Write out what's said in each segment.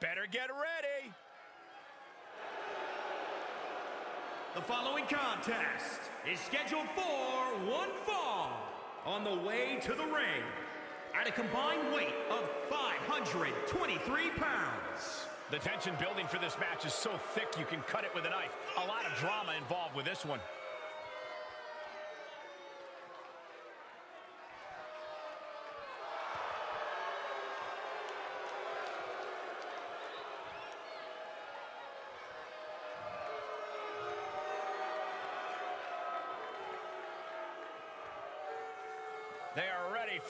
Better get ready. The following contest is scheduled for one fall on the way to the ring at a combined weight of 523 pounds. The tension building for this match is so thick you can cut it with a knife. A lot of drama involved with this one.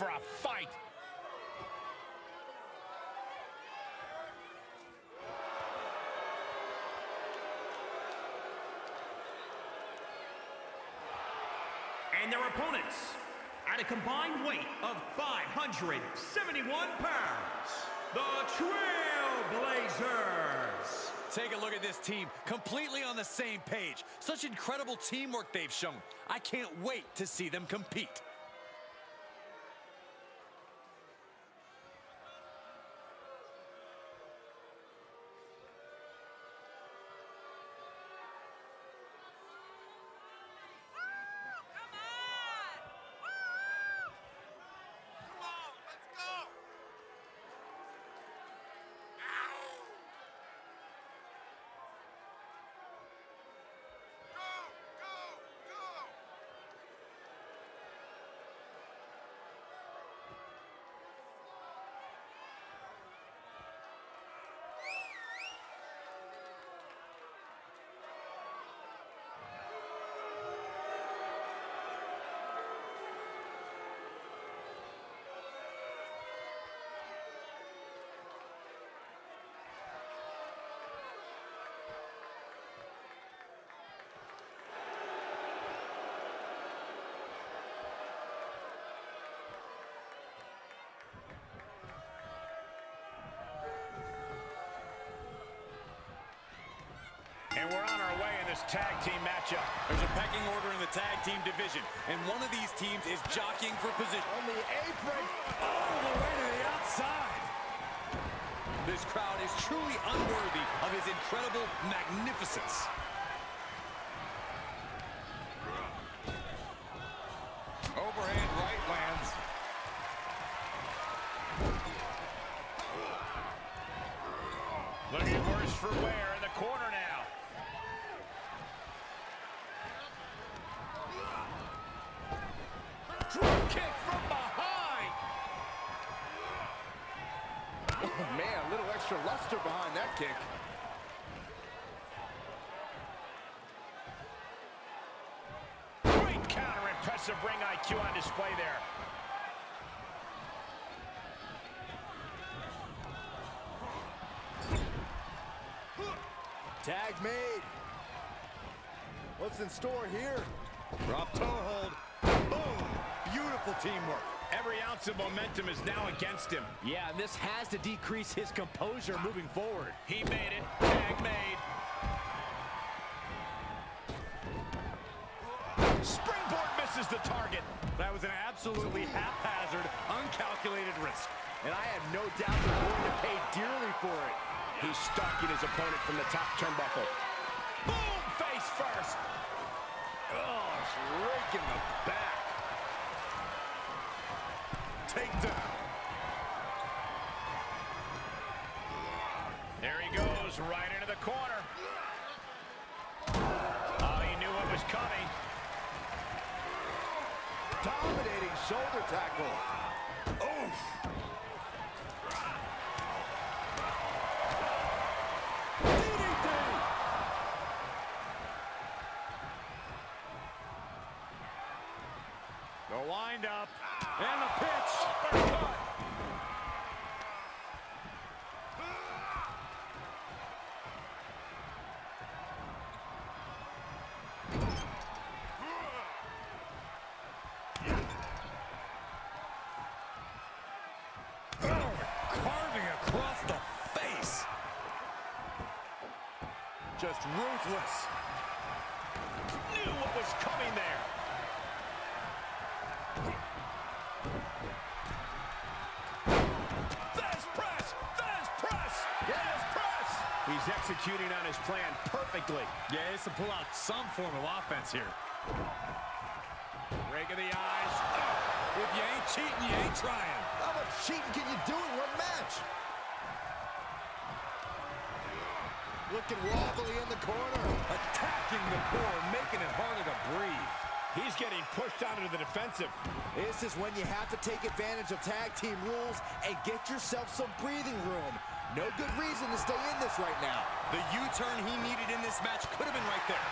For a fight. And their opponents at a combined weight of 571 pounds, the Trailblazers. Take a look at this team, completely on the same page. Such incredible teamwork they've shown. I can't wait to see them compete. And we're on our way in this tag team matchup. There's a pecking order in the tag team division, and one of these teams is jockeying for position. On the apron, all the way to the outside. This crowd is truly unworthy of his incredible magnificence. Overhand right lands. Looking worse for wear in the corner now. Drop kick from behind. Oh, man, a little extra luster behind that kick. Great counter. Impressive ring IQ on display there. Tag made. What's in store here? Drop toe hold. Boom. Beautiful teamwork. Every ounce of momentum is now against him. Yeah, and this has to decrease his composure moving forward. He made it. Tag made. Springboard misses the target. That was an absolutely haphazard, uncalculated risk. And I have no doubt they're going to pay dearly for it. He's stalking his opponent from the top turnbuckle. Boom! Face first. Oh, it's raking the back. Takedown. There he goes, right into the corner. Oh, he knew what was coming. Dominating shoulder tackle. Oof. The wind up and the pitch. Just ruthless. Knew what was coming there. Fast press! Fast press! Yes, he's executing on his plan perfectly. Yeah, he has to pull out some form of offense here. Rake of the eyes. Oh, if you ain't cheating, you ain't trying. How much cheating can you do in one match? Looking wobbly in the corner. Attacking the core, making it harder to breathe. He's getting pushed out into the defensive. This is when you have to take advantage of tag team rules and get yourself some breathing room. No good reason to stay in this right now. The U-turn he needed in this match could have been right there.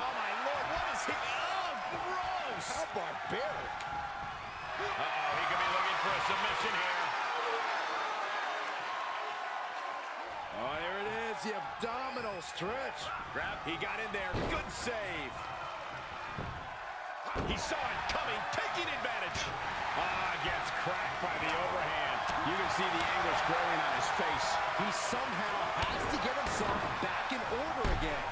Oh, my Lord, what is he? Oh, gross! How barbaric. Uh-oh, he could be looking for a submission here. Oh, there it is, the abdominal stretch. Grab, he got in there. Good save. He saw it coming, taking advantage. Ah, gets cracked by the overhand. You can see the anguish growing on his face. He somehow has to get himself back in order again.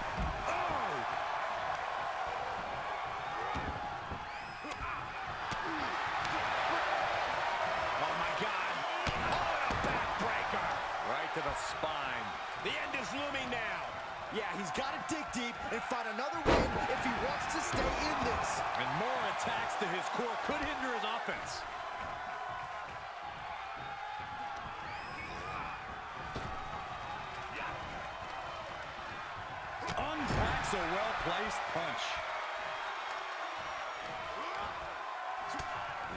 Now. Yeah, he's got to dig deep and find another win if he wants to stay in this. And more attacks to his core could hinder his offense. Unpacks a well-placed punch.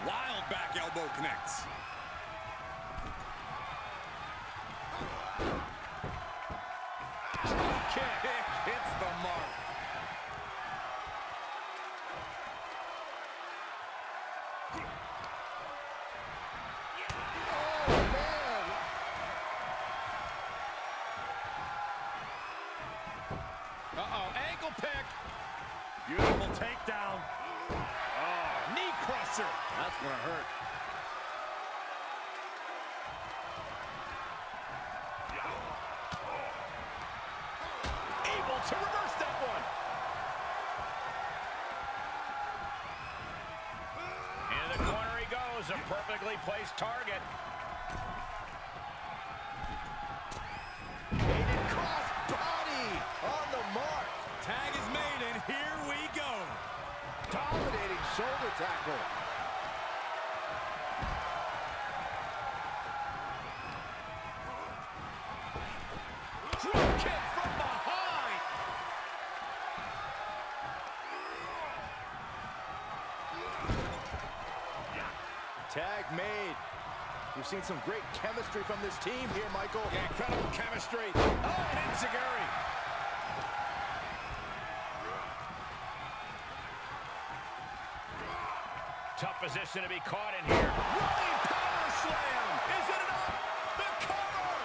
Wild back elbow connects. Uh-oh, ankle pick. Beautiful takedown. Oh, knee crusher. That's gonna hurt. Oh. Able to reverse that one. Into the corner he goes, a perfectly placed target. Tackle. Tag made. We've seen some great chemistry from this team here, Michael. Yeah, incredible chemistry. Oh, and Enziguri. Tough position to be caught in here. Running power slam. Is it enough? The cover.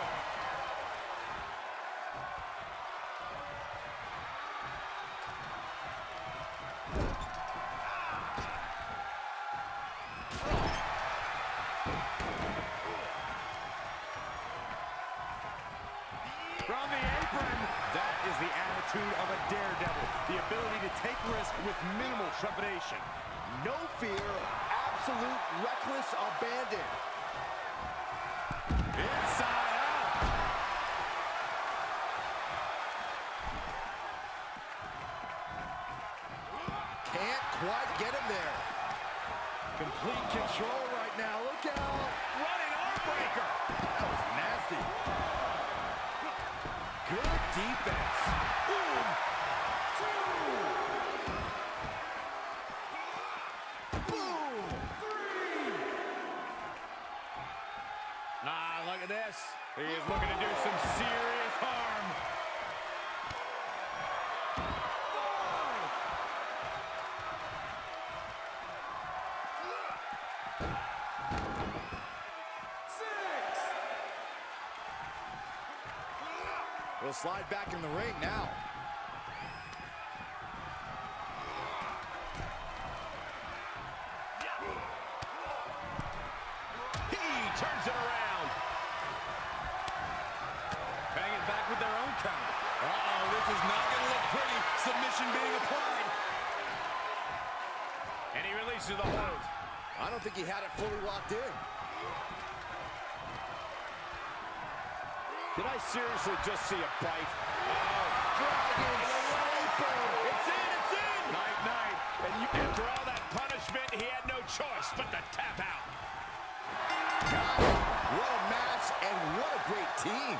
From the apron, that is the attitude of a daredevil. The ability to take risk with minimal trepidation. No fear, absolute reckless abandon. Inside out. Can't quite get him there. Complete control right now. Look out. Running arm breaker. That was nasty. Good defense. Boom. Boom. He is looking to do some serious harm. We'll slide back in the ring now. Is not going to look pretty. Submission being applied. And he releases the hold. I don't think he had it fully locked in. Did I seriously just see a bite? Oh, Dragon Sleeper. It's in, it's in! Night, night. And you, after all that punishment, he had no choice but to tap out. It. What a match and what a great team.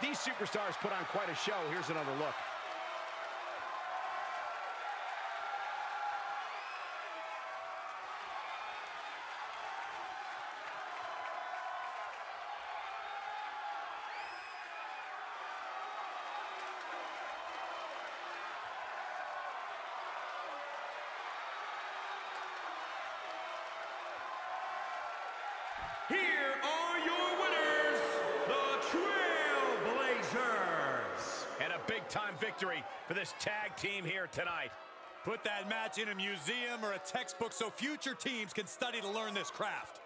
These superstars put on quite a show. Here's another look. Here big-time victory for this tag team here tonight. Put that match in a museum or a textbook so future teams can study to learn this craft.